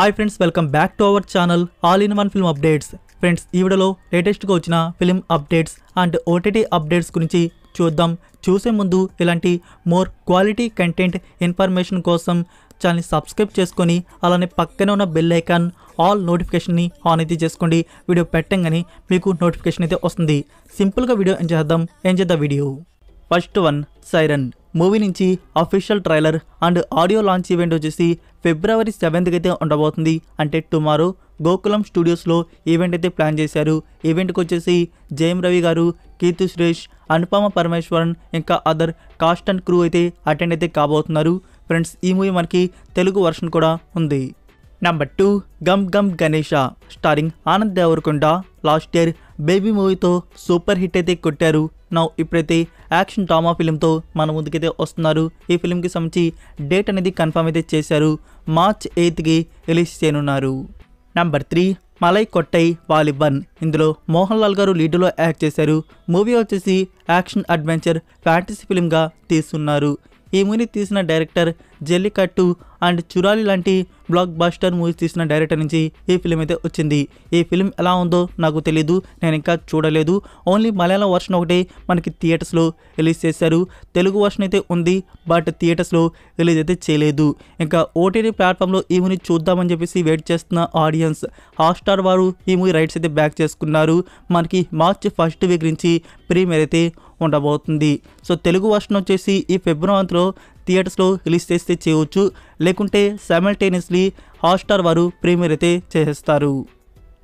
Hi friends welcome back to our channel all in one film updates friends ఈ వీడియోలో లేటెస్ట్గా వచ్చిన film updates and OTT updates గురించి చూద్దాం. చూసే ముందు ఇలాంటి మోర్ క్వాలిటీ కంటెంట్ ఇన్ఫర్మేషన్ కోసం ఛానల్ని సబ్స్క్రైబ్ చేసుకొని అలానే పక్కనే ఉన్న బెల్ ఐకాన్ ఆల్ నోటిఫికేషన్ని ఆన్ అయితే చేసుకోండి. వీడియో పెట్టంగానే మీకు నోటిఫికేషన్ అయితే వస్తుంది. సింపుల్గా వీడియో ఏం చేద్దాం. ఏం చేద్దాం video first one siren movie నుంచి official trailer and audio launch event వచ్చేసి ఫిబ్రవరి సెవెంత్కి అయితే ఉండబోతుంది. అంటే టుమారో గోకులం స్టూడియోస్లో ఈవెంట్ అయితే ప్లాన్ చేశారు. ఈవెంట్కి వచ్చేసి జయం రవి గారు కీర్తి సురేష్ అనుపమ పరమేశ్వరన్ ఇంకా అదర్ కాస్ట్ అండ్ క్రూ అయితే అటెండ్ అయితే కాబోతున్నారు. ఫ్రెండ్స్ ఈ మూవీ మనకి తెలుగు వర్షన్ కూడా ఉంది. Number two Gam Gam Ganesha starring Anand Deverakonda last year baby మూవీతో సూపర్ హిట్ అయితే కొట్టారు. నౌ ఇప్పుడైతే యాక్షన్ డ్రామా ఫిలింతో మన ముందుకైతే వస్తున్నారు. ఈ ఫిలింకి సంబంధించి డేట్ అనేది కన్ఫర్మ్ అయితే చేశారు. మార్చ్ ఎయిత్కి రిలీజ్ చేయనున్నారు. నెంబర్ త్రీ మలై కొట్టై వాలిబన్ ఇందులో మోహన్ లాల్ గారు లీడ్లో యాక్ట్ చేశారు. మూవీ వచ్చేసి యాక్షన్ అడ్వెంచర్ ఫ్యాంటసీ ఫిలింగా తీస్తున్నారు. ఈ మూవీని తీసిన డైరెక్టర్ జల్లికట్టు అండ్ చురాలి లాంటి బ్లాక్ బాస్టర్ మూవీస్ తీసిన డైరెక్టర్ నుంచి ఈ ఫిలిం అయితే వచ్చింది. ఈ ఫిలిం ఎలా ఉందో నాకు తెలీదు నేను ఇంకా చూడలేదు. ఓన్లీ మలయాళం వర్షన్ ఒకటే మనకి థియేటర్స్లో రిలీజ్ చేశారు. తెలుగు వర్షన్ అయితే ఉంది బట్ థియేటర్స్లో రిలీజ్ అయితే చేయలేదు. ఇంకా ఓటీటీ ప్లాట్ఫామ్లో ఈ మూవీ చూద్దామని చెప్పేసి వెయిట్ చేస్తున్న ఆడియన్స్ హాట్స్టార్ వారు ఈ మూవీ రైట్స్ అయితే బ్యాక్ చేసుకున్నారు. మనకి మార్చ్ ఫస్ట్ వీక్ నుంచి ప్రీమియర్ అయితే ఉండబోతుంది. సో తెలుగు వర్షన్ వచ్చేసి ఈ ఫిబ్రవరిలో థియేటర్స్లో రిలీజ్ చేస్తే చేయవచ్చు. లేకుంటే సైమల్టేనియస్లీ హాట్స్టార్ వారు ప్రీమియర్ అయితే చేసేస్తారు.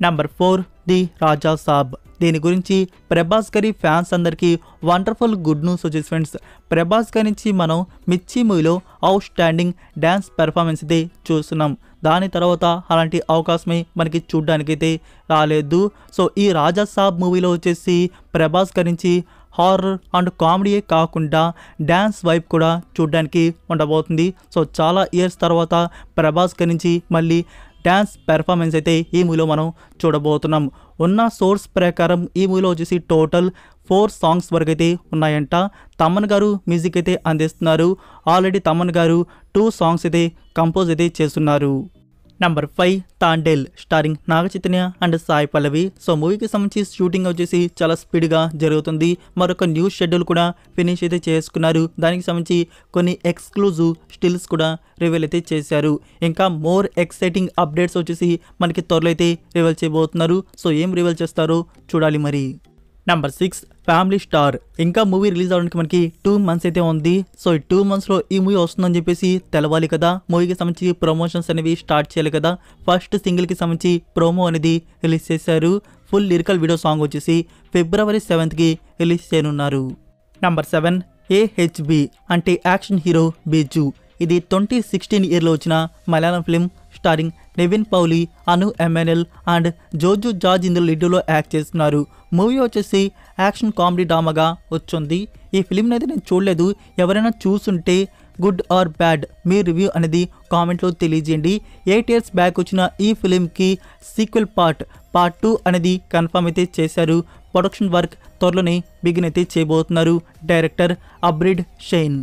Number four the Raja Saab. దీని గురించి ప్రభాస్ గారి ఫ్యాన్స్ అందరికీ వండర్ఫుల్ గుడ్ న్యూస్ వచ్చేసి ఫ్రెండ్స్. ప్రభాస్ గారి నుంచి మనం మిర్చి మూవీలో అవుట్ స్టాండింగ్ డ్యాన్స్ పెర్ఫార్మెన్స్ అయితే చూస్తున్నాం. దాని తర్వాత అలాంటి అవకాశమే మనకి చూడ్డానికైతే రాలేదు. సో ఈ రాజా సాబ్ మూవీలో వచ్చేసి ప్రభాస్ గురించి హారర్ అండ్ కామెడీయే కాకుండా డ్యాన్స్ వైప్ కూడా చూడడానికి ఉండబోతుంది. సో చాలా ఇయర్స్ తర్వాత ప్రభాస్ గురించి నుంచి మళ్ళీ డ్యాన్స్ పెర్ఫార్మెన్స్ అయితే ఈ మూవీలో మనం చూడబోతున్నాం. ఉన్న సోర్స్ ప్రకారం ఈ మూవీలో వచ్చేసి టోటల్ ఫోర్ సాంగ్స్ వరకు అయితే ఉన్నాయంట. తమన్ గారు మ్యూజిక్ అయితే అందిస్తున్నారు. ఆల్రెడీ తమన్ గారు టూ సాంగ్స్ అయితే కంపోజ్ అయితే చేస్తున్నారు. Number five Thandel starring Naga Chaitanya and Sai Pallavi so మూవీకి సంబంధించి షూటింగ్ వచ్చేసి చాలా స్పీడ్గా జరుగుతుంది. మరొక న్యూస్ షెడ్యూల్ కూడా ఫినిష్ అయితే చేసుకున్నారు. దానికి సంబంధించి కొన్ని ఎక్స్క్లూజివ్ స్టిల్స్ కూడా రివీల్ అయితే చేశారు. ఇంకా మోర్ ఎక్సైటింగ్ అప్డేట్స్ వచ్చేసి మనకి త్వరలో అయితే రివీల్ చేయబోతున్నారు. సో ఏం రివీల్ చేస్తారో చూడాలి మరి. నెంబర్ సిక్స్ ఫ్యామిలీ స్టార్ ఇంకా మూవీ రిలీజ్ అవడానికి మనకి టూ మంత్స్ అయితే ఉంది. సో ఈ టూ మంత్స్లో ఈ మూవీ వస్తుందని చెప్పేసి తెలవాలి కదా. మూవీకి సంబంధించి ప్రమోషన్స్ అనేవి స్టార్ట్ చేయాలి కదా. ఫస్ట్ సింగిల్కి సంబంధించి ప్రోమో అనేది రిలీజ్ చేశారు. ఫుల్ లిరికల్ వీడియో సాంగ్ వచ్చేసి ఫిబ్రవరి సెవెంత్కి రిలీజ్ చేయనున్నారు. నంబర్ సెవెన్ ఏహెచ్బి అంటే యాక్షన్ హీరో బీజు ఇది ట్వంటీ సిక్స్టీన్ ఇయర్లో వచ్చిన Malayalam film starring Nivin Pauly Anu Emmanuel and Joju George ఇందులో లీడ్లో యాక్ట్ చేస్తున్నారు. మూవీ వచ్చేసి యాక్షన్ కామెడీ డ్రామాగా వచ్చింది. ఈ ఫిలింని అయితే నేను చూడలేదు. ఎవరైనా చూసుంటే గుడ్ ఆర్ బ్యాడ్ మీ రివ్యూ అనేది కామెంట్లో తెలియజేయండి. ఎయిట్ ఇయర్స్ బ్యాక్ వచ్చిన ఈ ఫిలింకి సీక్వెల్ పార్ట్ పార్ట్ టూ అనేది కన్ఫర్మ్ అయితే చేశారు. ప్రొడక్షన్ వర్క్ త్వరలోనే బిగిన్ అయితే చేయబోతున్నారు. Director Abrid Shine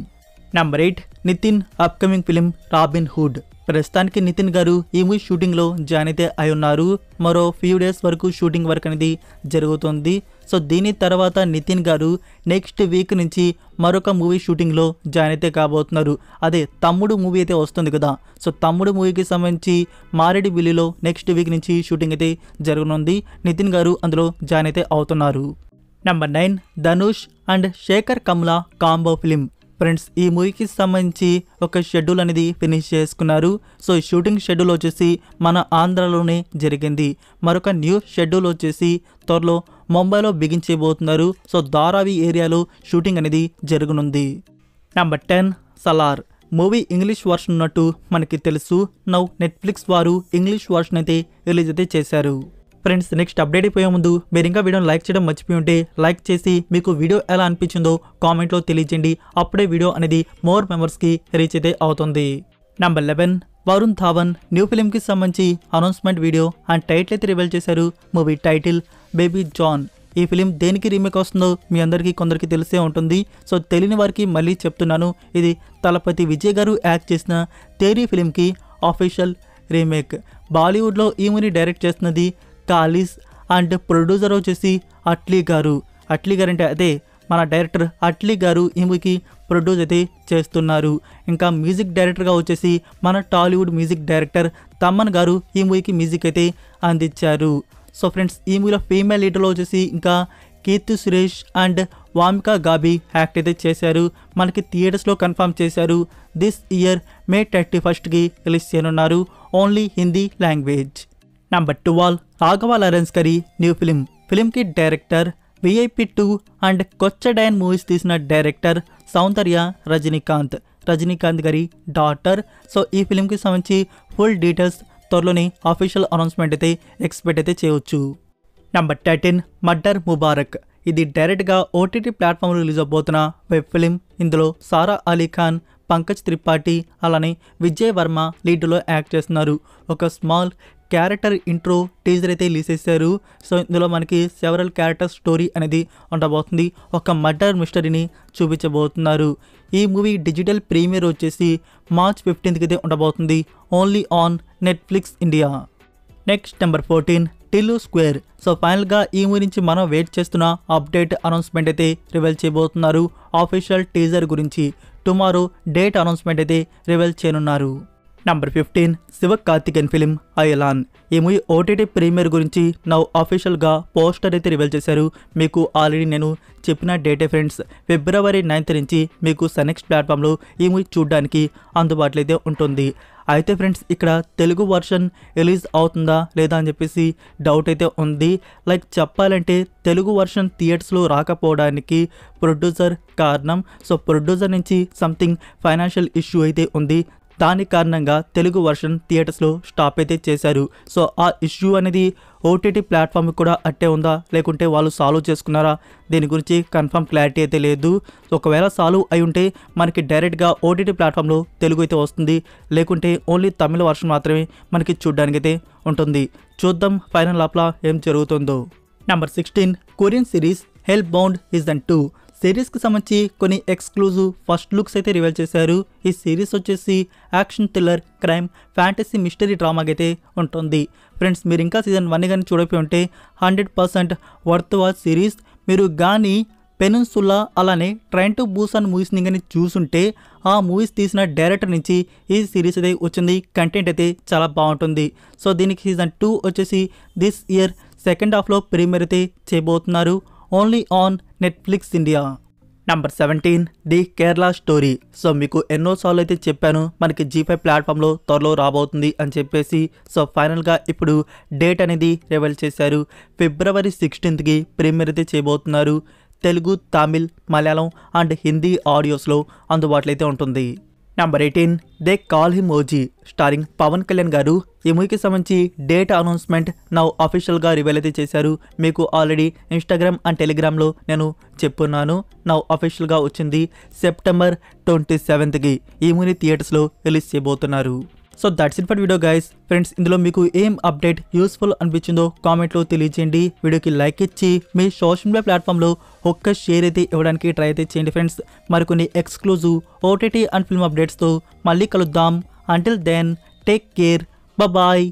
number eight Nithin upcoming film Robin Hood ప్రస్తుతానికి నితిన్ గారు ఈ మూవీ షూటింగ్లో జాయిన్ అయితే అయి ఉన్నారు. మరో ఫ్యూ డేస్ వరకు షూటింగ్ వర్క్ అనేది జరుగుతుంది. సో దీని తర్వాత నితిన్ గారు నెక్స్ట్ వీక్ నుంచి మరొక మూవీ షూటింగ్లో జాయిన్ అయితే కాబోతున్నారు. అదే తమ్ముడు మూవీ అయితే వస్తుంది కదా. సో తమ్ముడు మూవీకి సంబంధించి మారేడి బిల్లులో నెక్స్ట్ వీక్ నుంచి షూటింగ్ అయితే జరగనుంది. నితిన్ గారు అందులో జాయిన్ అయితే అవుతున్నారు. Number nine Dhanush and Sekhar Kammula combo film friends ఈ మూవీకి సంబంధించి ఒక షెడ్యూల్ అనేది ఫినిష్ చేసుకున్నారు. సో ఈ షూటింగ్ షెడ్యూల్ వచ్చేసి మన ఆంధ్రాలోనే జరిగింది. మరొక న్యూ షెడ్యూల్ వచ్చేసి త్వరలో ముంబైలో బిగించబోతున్నారు సో ధారావి ఏరియాలో షూటింగ్ అనేది జరగనుంది. Number ten Salaar movie English version ఉన్నట్టు మనకి తెలుసు. నౌ నెట్ఫ్లిక్స్ వారు ఇంగ్లీష్ వర్షన్ అయితే రిలీజ్ అయితే చేశారు. ఫ్రెండ్స్ నెక్స్ట్ అప్డేట్ అయిపోయే ముందు మీరు ఇంకా వీడియోని లైక్ చేయడం మర్చిపోయి ఉంటే లైక్ చేసి మీకు వీడియో ఎలా అనిపించిందో కామెంట్లో తెలియజేయండి. అప్పుడే వీడియో అనేది మోర్ మెంబర్స్కి రీచ్ అయితే అవుతుంది. Number eleven Varun Dhawan new ఫిలింకి సంబంధించి అనౌన్స్మెంట్ వీడియో అండ్ టైటిల్ అయితే రివీల్ చేశారు. మూవీ టైటిల్ బేబీ జాన్ ఈ ఫిలిం దేనికి రీమేక్ వస్తుందో మీ అందరికీ కొందరికి తెలిసే ఉంటుంది. సో తెలియని వారికి మళ్ళీ చెప్తున్నాను. ఇది తలపతి విజయ్ గారు యాక్ట్ చేసిన తేరీ ఫిలింకి ఆఫీషియల్ రీమేక్ బాలీవుడ్లో ఈ మూవీని డైరెక్ట్ చేస్తున్నది కాలిస్ అండ్ ప్రొడ్యూసర్ వచ్చేసి అట్లీ గారు. అట్లీ గారు అంటే అదే మన డైరెక్టర్ అట్లీ గారు ఈమెకి ప్రొడ్యూస్ అయితే చేస్తున్నారు. ఇంకా మ్యూజిక్ డైరెక్టర్గా వచ్చేసి మన టాలీవుడ్ మ్యూజిక్ డైరెక్టర్ తమ్మన్ గారు ఈ మూవీకి మ్యూజిక్ అయితే అందించారు. సో ఫ్రెండ్స్ ఈ మూవీలో ఫీమేల్ లీడర్లో వచ్చేసి ఇంకా కీర్తి సురేష్ అండ్ వామిక గాబీ యాక్ట్ అయితే చేశారు. మనకి థియేటర్స్లో కన్ఫర్మ్ చేశారు. దిస్ ఇయర్ మే థర్టీ ఫస్ట్కి రిలీజ్ చేయనున్నారు. Only Hindi language. Number twelve Raghava Lawrence curry new film ఫిలింకి director VIP two and Kochadaiiyaan movies తీసిన డైరెక్టర్ సౌందర్య రజనీకాంత్ రజనీకాంత్ గారి డాటర్ సో ఈ ఫిలింకి సంబంధించి ఫుల్ డీటెయిల్స్ త్వరలోనే అఫీషియల్ అనౌన్స్మెంట్ అయితే ఎక్స్పెక్ట్ అయితే చేయవచ్చు. నెంబర్ థర్టీన్ మర్డర్ ముబారక్ ఇది డైరెక్ట్గా ఓటీటీ ప్లాట్ఫామ్లో రిలీజ్ అవబోతున్న వెబ్ ఫిలిం ఇందులో సారా అలీ ఖాన్ పంకజ్ త్రిపాఠి అలానే విజయ్ వర్మ లీడ్లో యాక్ట్ చేస్తున్నారు. ఒక స్మాల్ క్యారెక్టర్ ఇంట్రో టీజర్ అయితే రిలీజ్ చేశారు సో ఇందులో మనకి సెవరల్ క్యారెక్టర్ స్టోరీ అనేది ఉండబోతుంది. ఒక మర్డర్ మిస్టరీని చూపించబోతున్నారు. ఈ మూవీ డిజిటల్ ప్రీమియర్ వచ్చేసి మార్చ్ ఫిఫ్టీన్త్కి అయితే ఉండబోతుంది. Only on Netflix India. Next number fourteen Tillu square. So ఫైనల్గా ఈ మూవీ నుంచి మనం వెయిట్ చేస్తున్న అప్డేట్ అనౌన్స్మెంట్ అయితే రివీల్ చేయబోతున్నారు. ఆఫీషియల్ టీజర్ గురించి. టుమారో డేట్ అనౌన్స్మెంట్ అయితే రివీల్ చేయనున్నారు. Number fifteen Siva Karthikeyan film Ayalaan ఈ మూవీ ఓటీటీ ప్రీమియర్ గురించి నా అఫీషియల్గా పోస్టర్ అయితే రివీల్ చేశారు. మీకు ఆల్రెడీ నేను చెప్పిన డేటే ఫ్రెండ్స్ ఫిబ్రవరి నైన్త్ నుంచి మీకు సనెక్స్ట్ ప్లాట్ఫామ్లో ఈ మూవీ చూడడానికి అందుబాటులో అయితే ఉంటుంది. అయితే ఫ్రెండ్స్ ఇక్కడ తెలుగు వర్షన్ రిలీజ్ అవుతుందా లేదా అని చెప్పేసి డౌట్ అయితే ఉంది. లైక్ చెప్పాలంటే తెలుగు వర్షన్ థియేటర్స్లో రాకపోవడానికి ప్రొడ్యూసర్ కారణం. సో ప్రొడ్యూసర్ నుంచి సంథింగ్ ఫైనాన్షియల్ ఇష్యూ అయితే ఉంది. దాని కారణంగా తెలుగు వర్షన్ థియేటర్స్లో స్టాప్ అయితే చేశారు. సో ఆ ఇష్యూ అనేది ఓటీటీ ప్లాట్ఫామ్ కూడా అట్టే ఉందా? లేకుంటే వాళ్ళు సాల్వ్ చేసుకున్నారా? దీని గురించి కన్ఫర్మ్ క్లారిటీ అయితే లేదు. ఒకవేళ సాల్వ్ అయి ఉంటే మనకి డైరెక్ట్గా ఓటీటీ ప్లాట్ఫామ్లో తెలుగు అయితే వస్తుంది. లేకుంటే ఓన్లీ తమిళ వర్షన్ మాత్రమే మనకి చూడడానికి అయితే ఉంటుంది. చూద్దాం ఫైనల్ లాప్లా ఏం జరుగుతుందో. Number sixteen Korean series hellbound is then two. సిరీస్కి సంబంధించి కొన్ని ఎక్స్క్లూజివ్ ఫస్ట్ లుక్స్ అయితే రివీల్ చేశారు. ఈ సిరీస్ వచ్చేసి action thriller crime fantasy mystery డ్రామాకి అయితే ఉంటుంది. ఫ్రెండ్స్ మీరు ఇంకా సీజన్ వన్ కానీ చూడకపోయి ఉంటే hundred percent worth watch series. మీరు కానీ పెనున్సుల్లా అలానే ట్రైన్ టు బూసాన్ మూవీస్ని కానీ చూసుంటే ఆ మూవీస్ తీసిన డైరెక్టర్ నుంచి ఈ సిరీస్ అయితే వచ్చింది. కంటెంట్ అయితే చాలా బాగుంటుంది. సో దీనికి సీజన్ టూ వచ్చేసి దిస్ ఇయర్ సెకండ్ హాఫ్లో ప్రీమియర్ అయితే చేయబోతున్నారు. Only on Netflix India number seventeen the Kerala story so మీకు ఎన్నోసార్లు అయితే చెప్పాను మనకి జీ ఫైవ్ ప్లాట్ఫామ్లో త్వరలో రాబోతుంది అని చెప్పేసి. సో ఫైనల్గా ఇప్పుడు డేట్ అనేది రివీల్ చేశారు. ఫిబ్రవరి సిక్స్టీన్త్కి ప్రీమియర్ అయితే చేయబోతున్నారు. తెలుగు తమిళ్ మలయాళం అండ్ హిందీ ఆడియోస్లో అందుబాటులో అయితే ఉంటుంది. Number eighteen they call him OG starring Pawan Kalyan గారు. ఈ మూవీకి సంబంధించి డేట్ అనౌన్స్మెంట్ నౌ అఫీషియల్గా రివీల్ అయితే చేశారు. మీకు ఆల్రెడీ ఇన్స్టాగ్రామ్ అండ్ టెలిగ్రామ్లో నేను చెప్పున్నాను. నౌ అఫీషియల్గా వచ్చింది సెప్టెంబర్ ట్వంటీ సెవెంత్కి ఈ మూవీ థియేటర్స్లో రిలీజ్ చేయబోతున్నారు. So that's it for video guys friends ఇందులో మీకు ఏం అప్డేట్ యూస్ఫుల్ అనిపించిందో కామెంట్లో తెలియజేయండి వీడియోకి లైక్ ఇచ్చి మీ సోషల్ మీడియా ప్లాట్ఫామ్లో ఒక్క షేర్ అయితే ఇవ్వడానికి ట్రై అయితే చేయండి ఫ్రెండ్స్ మరికొన్ని ఎక్స్క్లూజివ్ ఓటీటీ అండ్ ఫిల్మ్ అప్డేట్స్తో మళ్ళీ కలుద్దాం. Until then take care bye